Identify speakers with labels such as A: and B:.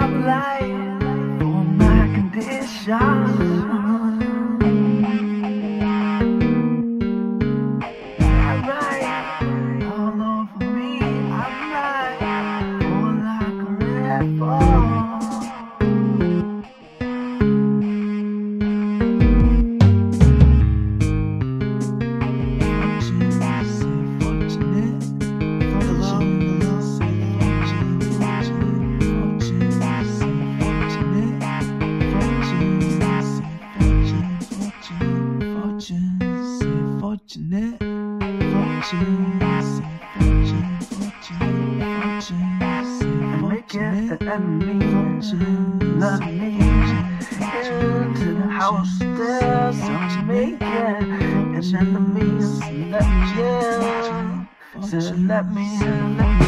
A: Lying for my condition. Make it an enemy, me. Into the house there, so make it an. Let me in, so let me in, let me